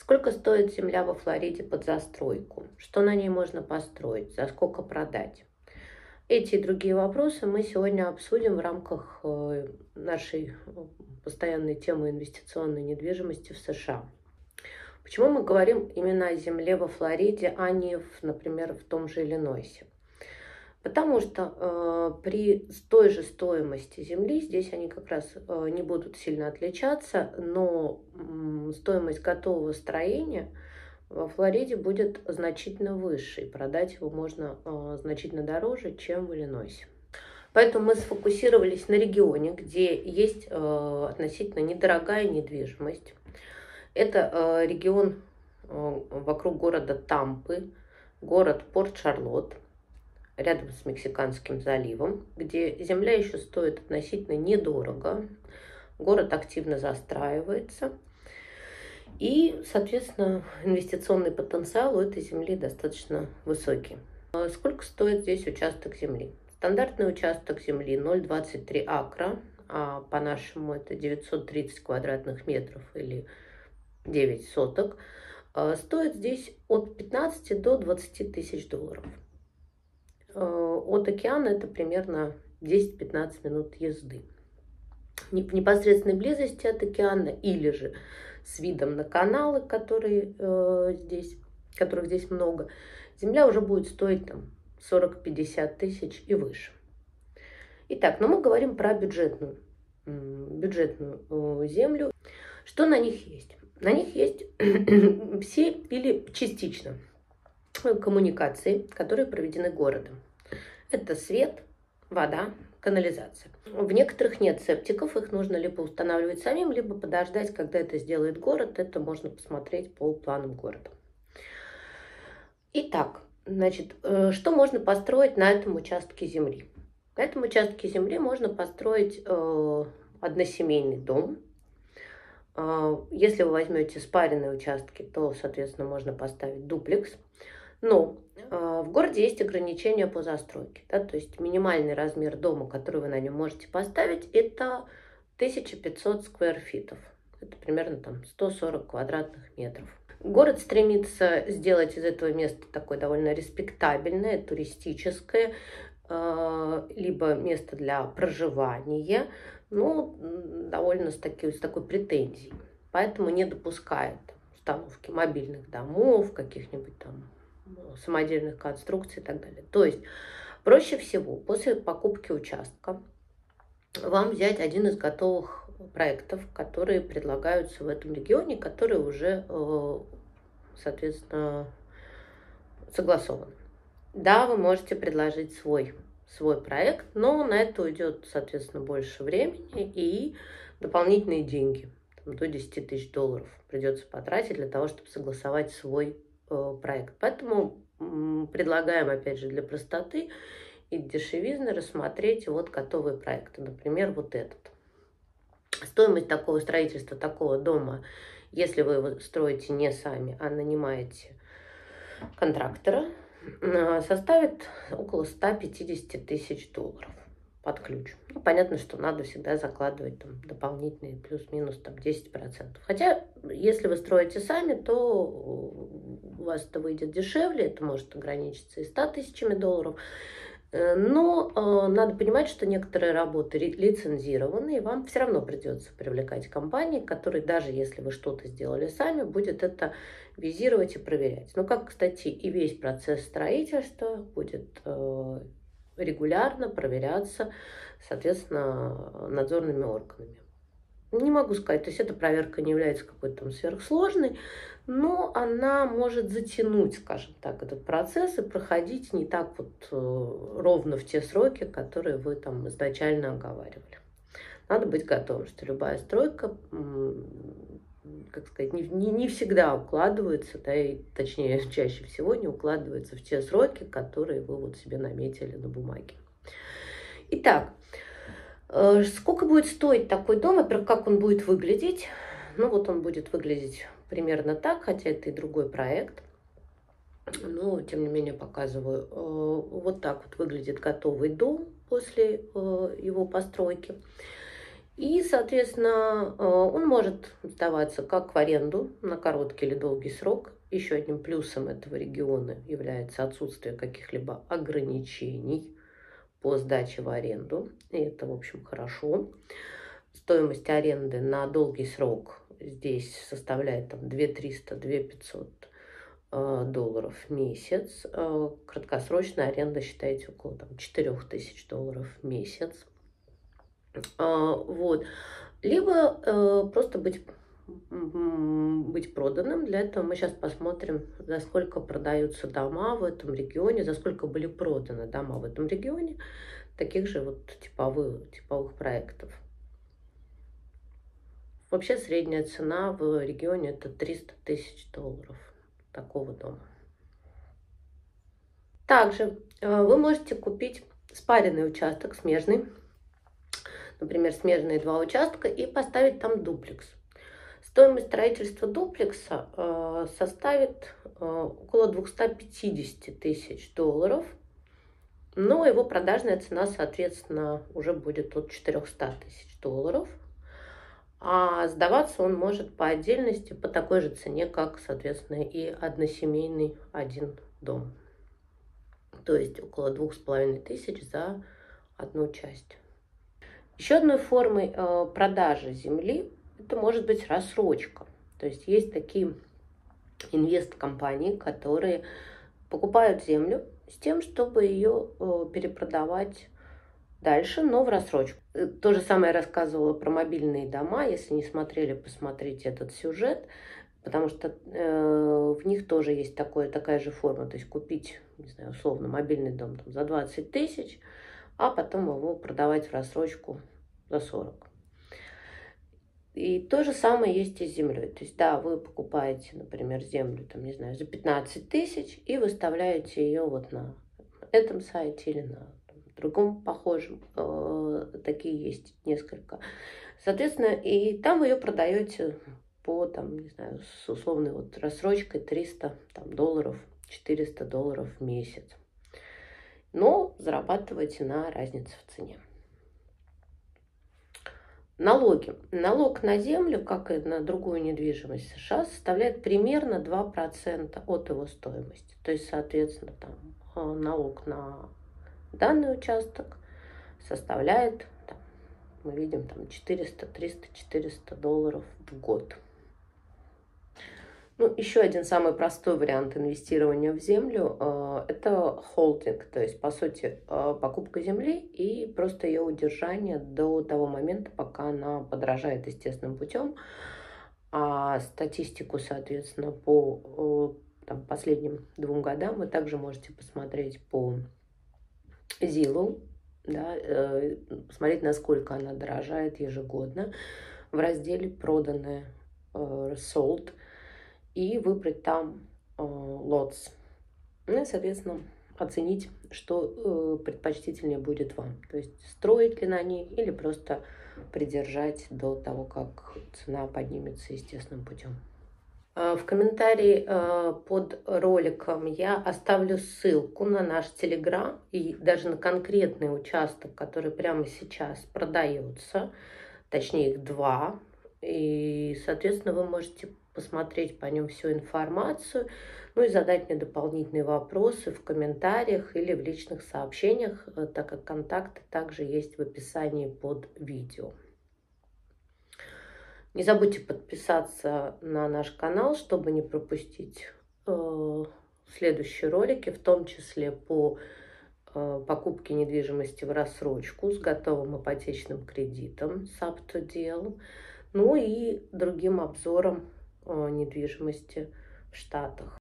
Сколько стоит земля во Флориде под застройку? Что на ней можно построить? За сколько продать? Эти и другие вопросы мы сегодня обсудим в рамках э, нашей постоянной темы инвестиционной недвижимости в США. Почему мы говорим именно о земле во Флориде, а не, в, например, в том же Иллинойсе? Потому что э, при той же стоимости земли, здесь они как раз э, не будут сильно отличаться, но э, стоимость готового строения во Флориде будет значительно выше, и продать его можно э, значительно дороже, чем в Иллинойсе. Поэтому мы сфокусировались на регионе, где есть э, относительно недорогая недвижимость. Это э, регион э, вокруг города Тампы, город Порт-Шарлотт рядом с Мексиканским заливом, где земля еще стоит относительно недорого. Город активно застраивается. И, соответственно, инвестиционный потенциал у этой земли достаточно высокий. А сколько стоит здесь участок земли? Стандартный участок земли 0,23 акра, а по-нашему это 930 квадратных метров или 9 соток, а стоит здесь от 15 до 20 тысяч долларов. Э, от океана это примерно 10-15 минут езды. В непосредственной близости от океана или же с видом на каналы, которые э, здесь, которых здесь много, земля уже будет стоить там 40-50 тысяч и выше. Итак, но мы говорим про бюджетную, бюджетную э, землю. Что на них есть? На них есть все или частично коммуникации, которые проведены городом. Это свет, вода, канализация. В некоторых нет септиков, их нужно либо устанавливать самим, либо подождать, когда это сделает город. Это можно посмотреть по планам города. Итак, значит, э, что можно построить на этом участке земли? На этом участке земли можно построить э, односемейный дом. Э, если вы возьмете спаренные участки, то, соответственно, можно поставить дуплекс. Но в городе есть ограничения по застройке. Да, то есть минимальный размер дома, который вы на нем можете поставить, это 1500 скверфитов. Это примерно там 140 квадратных метров. Город стремится сделать из этого места такое довольно респектабельное, туристическое, э, либо место для проживания, ну, довольно с, таки, с такой претензией. Поэтому не допускает установки мобильных домов, каких-нибудь там самодельных конструкций и так далее. То есть проще всего после покупки участка вам взять один из готовых проектов, которые предлагаются в этом регионе, которые уже, э, соответственно, согласованы. Да, вы можете предложить свой, свой проект, но на это уйдет, соответственно, больше времени и дополнительные деньги. Там, до 10 тысяч долларов придется потратить для того, чтобы согласовать свой проект. Поэтому предлагаем, опять же, для простоты и дешевизны рассмотреть вот готовые проекты. Например, вот этот. Стоимость такого строительства, такого дома, если вы его строите не сами, а нанимаете контрактора, э, составит около 150 тысяч долларов под ключ. Ну, понятно, что надо всегда закладывать там дополнительные плюс-минус там 10%. Хотя, если вы строите сами, то вас это выйдет дешевле, это может ограничиться и 100 тысячами долларов. Э, но э, надо понимать, что некоторые работы лицензированы, и вам все равно придется привлекать компании, которые, даже если вы что-то сделали сами, будет это визировать и проверять. Ну, как, кстати, и весь процесс строительства будет э, регулярно проверяться, соответственно, надзорными органами. Не могу сказать, то есть эта проверка не является какой-то там сверхсложной, но она может затянуть, скажем так, этот процесс и проходить не так вот э, ровно в те сроки, которые вы там изначально оговаривали. Надо быть готовым, что любая стройка как сказать, не, не, не всегда укладывается, да, и точнее, чаще всего не укладывается в те сроки, которые вы вот себе наметили на бумаге. Итак, сколько будет стоить такой дом, во-первых, как он будет выглядеть? Ну, вот он будет выглядеть примерно так, хотя это и другой проект. Но, тем не менее, показываю. Э, вот так вот выглядит готовый дом после э, его постройки. И, соответственно, э, он может сдаваться как в аренду на короткий или долгий срок. Еще одним плюсом этого региона является отсутствие каких-либо ограничений по сдаче в аренду. И это, в общем, хорошо. Стоимость аренды на долгий срок здесь составляет там 2 300, 2 500 долларов в месяц. Э, краткосрочная аренда, считайте, около там, 4 тысяч долларов в месяц. Э, вот. Либо э, просто быть быть проданным. Для этого мы сейчас посмотрим, за сколько продаются дома в этом регионе, за сколько были проданы дома в этом регионе, таких же вот типовых, типовых проектов. Вообще средняя цена в регионе это 300 тысяч долларов такого дома. Также э, вы можете купить спаренный участок, смежный, например, смежные два участка, и поставить там дуплекс. Стоимость строительства дуплекса э, составит э, около 250 тысяч долларов, но его продажная цена, соответственно, уже будет от 400 тысяч долларов – а сдаваться он может по отдельности по такой же цене, как, соответственно, и односемейный один дом. То есть около двух с половиной тысяч за одну часть. Еще одной формой э, продажи земли это может быть рассрочка. То есть есть такие инвест-компании, которые покупают землю с тем, чтобы ее э, перепродавать дальше, но в рассрочку. Э, то же самое я рассказывала про мобильные дома. Если не смотрели, посмотрите этот сюжет, потому что э, в них тоже есть такое, такая же форма. То есть купить, не знаю, условно, мобильный дом там, за 20 тысяч, а потом его продавать в рассрочку за 40. И то же самое есть и с землей. То есть, да, вы покупаете, например, землю, там, не знаю, за 15 тысяч и выставляете ее вот на этом сайте или на другом похожем. Э, такие есть несколько. Соответственно, и там вы ее продаете по, там, не знаю, с условной вот рассрочкой 300 там, долларов, 400 долларов в месяц. Но зарабатываете на разнице в цене. Налоги. Налог на землю, как и на другую недвижимость США, составляет примерно 2% от его стоимости. То есть, соответственно, там э, налог на Данный участок составляет, там, мы видим, там 400, 300, 400 долларов в год. Ну, еще один самый простой вариант инвестирования в землю э, – это холдинг, то есть, по сути, э, покупка земли и просто ее удержание до того момента, пока она подражает естественным путем. А статистику, соответственно, по э, там, последним двум годам вы также можете посмотреть по Zillow, да, посмотреть, насколько она дорожает ежегодно в разделе «Проданное», «Sold», и выбрать там э, «Lots». Ну и, соответственно, оценить, что предпочтительнее будет вам. То есть строить ли на ней или просто придержать до того, как цена поднимется естественным путем. Э, в комментарии э, под роликом я оставлю ссылку на наш телеграм и даже на конкретный участок, который прямо сейчас продается, точнее их два. И, соответственно, вы можете посмотреть по нем всю информацию, ну и задать мне дополнительные вопросы в комментариях или в личных сообщениях, э, так как контакты также есть в описании под видео. Не забудьте подписаться на наш канал, чтобы не пропустить э, следующие ролики, в том числе по э, покупке недвижимости в рассрочку с готовым ипотечным кредитом с up ну и другим обзором э, недвижимости в Штатах.